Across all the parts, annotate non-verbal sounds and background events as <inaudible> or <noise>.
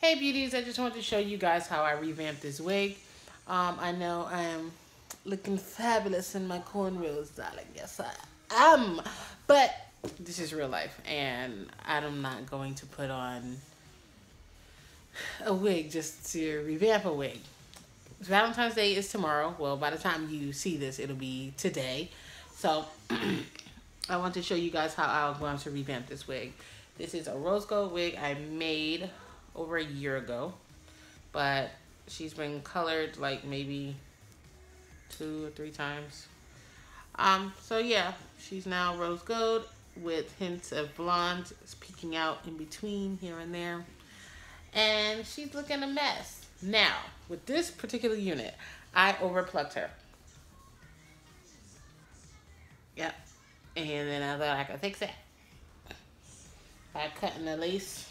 Hey beauties, I just wanted to show you guys how I revamped this wig. Um, I know I am looking fabulous in my cornrows, darling. Yes, I am. But this is real life, and I'm not going to put on a wig just to revamp a wig. Valentine's Day is tomorrow. Well, by the time you see this, it'll be today. So, <clears throat> I want to show you guys how I'm going to revamp this wig. This is a rose gold wig I made over a year ago, but she's been colored like maybe two or three times. Um, so yeah, she's now rose gold with hints of blonde peeking out in between here and there. And she's looking a mess. Now, with this particular unit, I overplucked her. Yep. And then I thought I could fix it by cutting the lace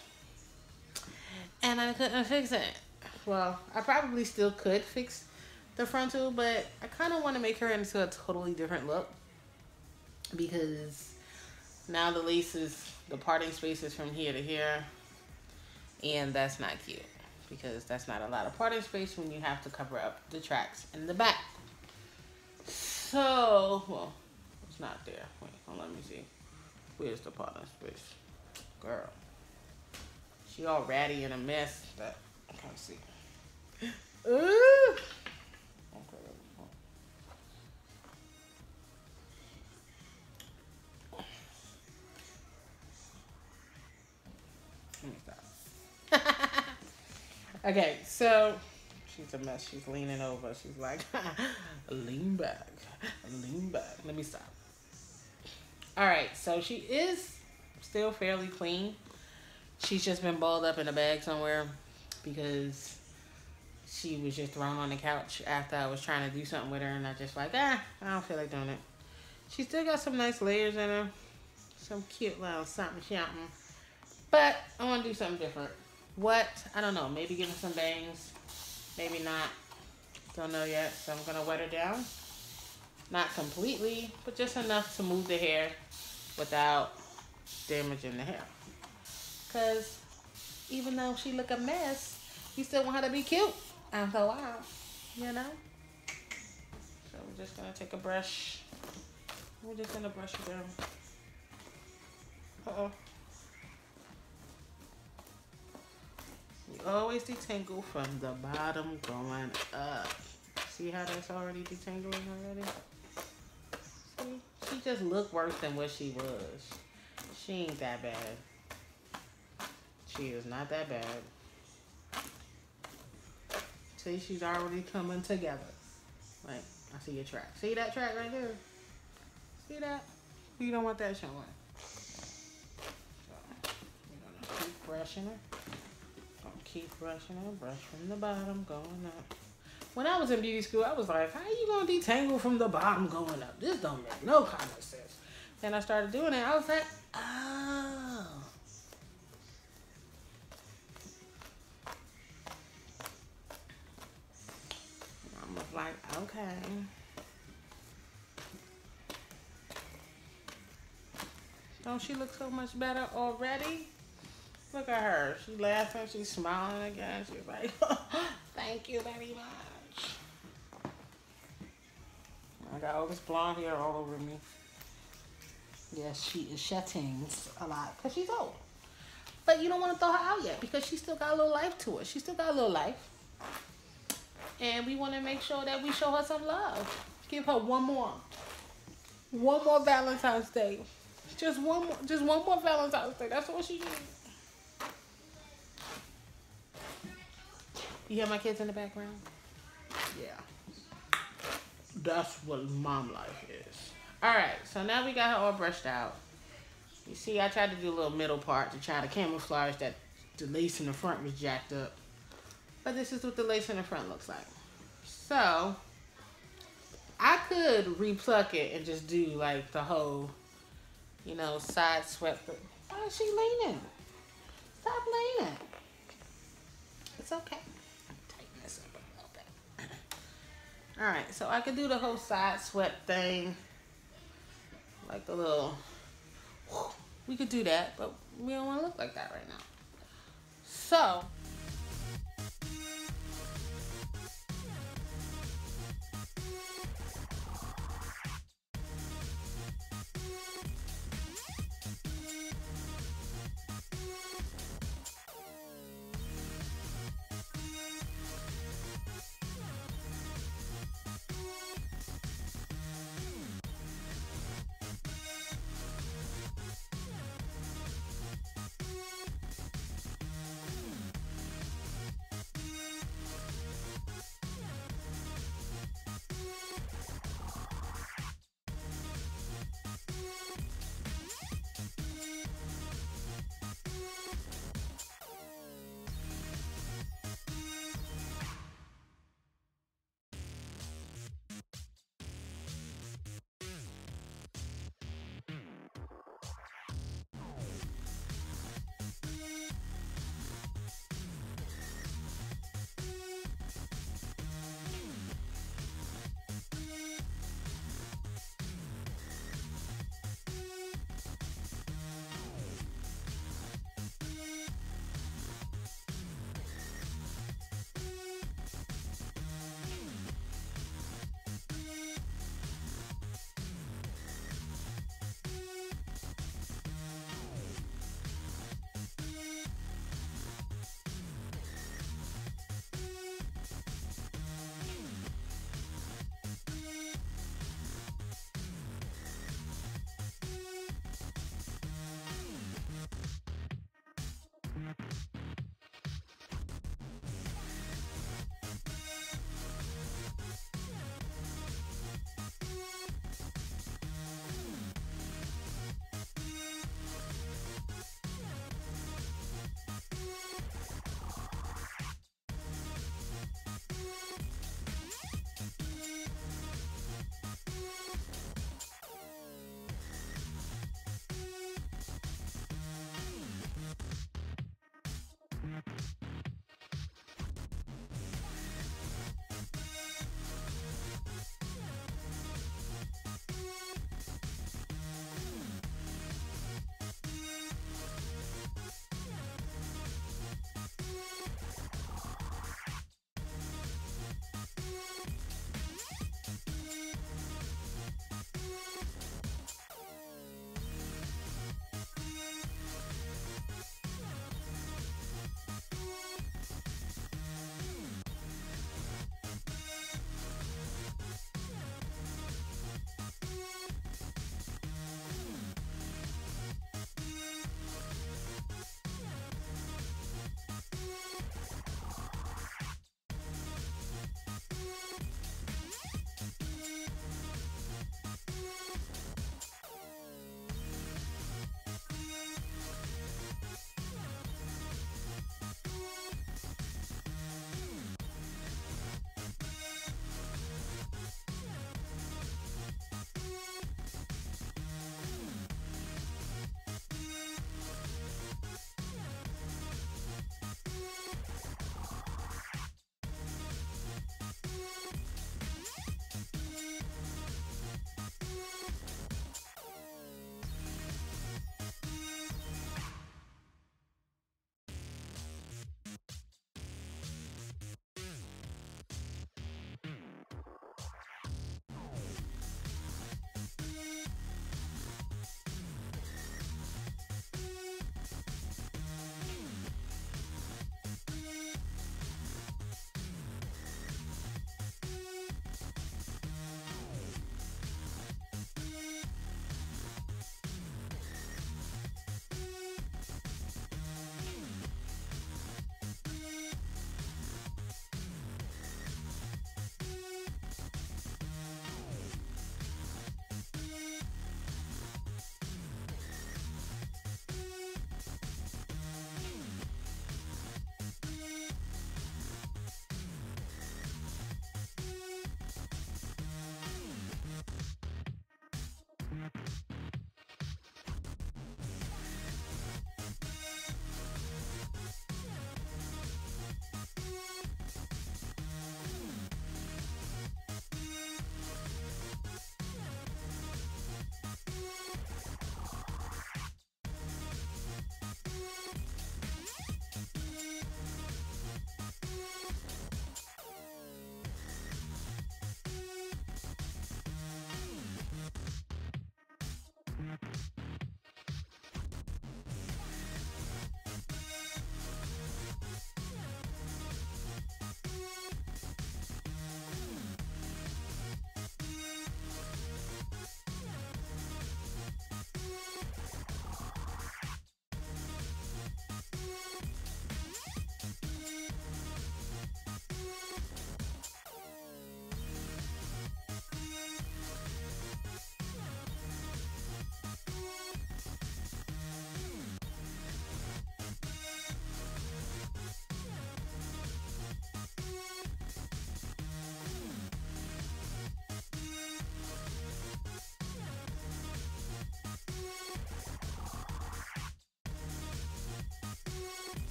and I couldn't fix it. Well, I probably still could fix the frontal, but I kind of want to make her into a totally different look because now the lace is, the parting space is from here to here, and that's not cute because that's not a lot of parting space when you have to cover up the tracks in the back. So, well, it's not there. Wait, on, let me see. Where's the parting space? Girl. She all ratty and a mess. But I can't see. Ooh. <laughs> okay, so she's a mess. She's leaning over. She's like, <laughs> lean back, lean back. Let me stop. All right, so she is still fairly clean she's just been balled up in a bag somewhere because she was just thrown on the couch after I was trying to do something with her and I just like, ah, I don't feel like doing it. She still got some nice layers in her. Some cute little something something. But I want to do something different. What? I don't know. Maybe give her some bangs. Maybe not. Don't know yet. So I'm to wet her down. Not completely, but just enough to move the hair without damaging the hair. Because even though she look a mess, you still want her to be cute after a while, you know? So we're just to take a brush. We're just to brush it down. Uh-oh. You always detangle from the bottom going up. See how that's already detangling already? See? She just looked worse than what she was. She ain't that bad. She is not that bad. See, she's already coming together. Like, I see your track. See that track right there? See that? You don't want that showing. So, we're gonna keep brushing her. Gonna keep brushing her. Brush from the bottom, going up. When I was in beauty school, I was like, how you gonna detangle from the bottom going up? This don't make no common sense. Then I started doing it. I was like, Don't she look so much better already? Look at her. She laughing. She's smiling again. She's like, <laughs> thank you very much. I got all this blonde hair all over me. Yes, she is shedding a lot because she's old. But you don't want to throw her out yet because she still got a little life to her. She still got a little life. And we want to make sure that we show her some love. Give her one more. One more Valentine's Day. Just one more, just one more Valentine's Day. That's all she needs. You hear my kids in the background? Yeah. That's what mom life is. Alright, so now we got her all brushed out. You see, I tried to do a little middle part to try to camouflage that the lace in the front was jacked up. But this is what the lace in the front looks like. So, I could repluck it and just do like the whole, you know, side swept. Why is she leaning? Stop leaning. It's okay. Tighten this up a little bit. <clears throat> All right, so I could do the whole side swept thing. Like the little, we could do that, but we don't want to look like that right now. So,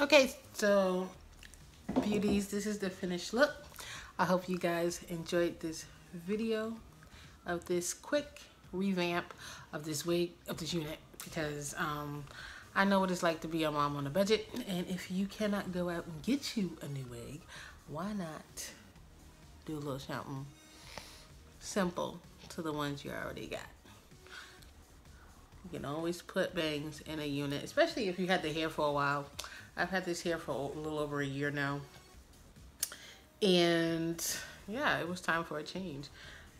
Okay, so beauties, this is the finished look. I hope you guys enjoyed this video of this quick revamp of this wig, of this unit, because um, I know what it's like to be a mom on a budget. And if you cannot go out and get you a new wig, why not do a little something simple to the ones you already got. You can always put bangs in a unit, especially if you had the hair for a while. I've had this hair for a little over a year now. And yeah, it was time for a change.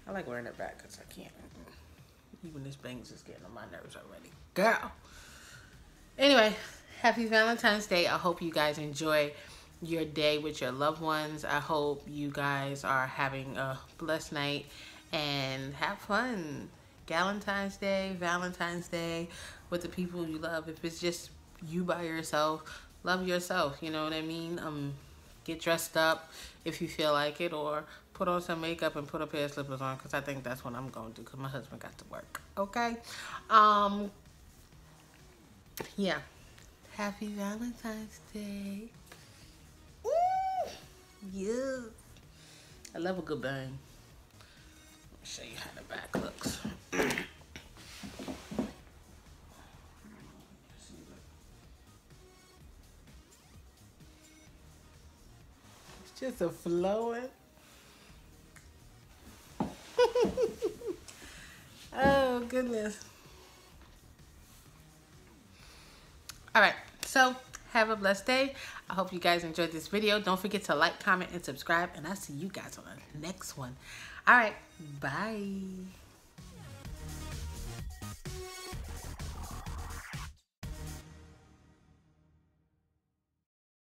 I like wearing it back because I can't. Even this bangs is getting on my nerves already. Girl. Anyway, happy Valentine's Day. I hope you guys enjoy your day with your loved ones. I hope you guys are having a blessed night and have fun. Valentine's Day, Valentine's Day with the people you love. If it's just you by yourself, love yourself. You know what I mean? Um, get dressed up if you feel like it, or put on some makeup and put a pair of slippers on because I think that's what I'm going to do because my husband got to work. Okay? Um, yeah. Happy Valentine's Day. Ooh, yeah. I love a good bang show you how the back looks. Just a flowing. <laughs> oh goodness. All right, so have a blessed day. I hope you guys enjoyed this video. Don't forget to like, comment, and subscribe. And I'll see you guys on the next one. All right. Bye.